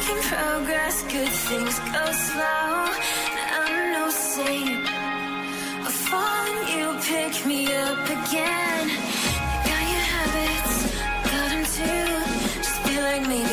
making progress, good things go slow. I'm no saint. I've fallen, you pick me up again. You got your habits, got them too. Just be like me.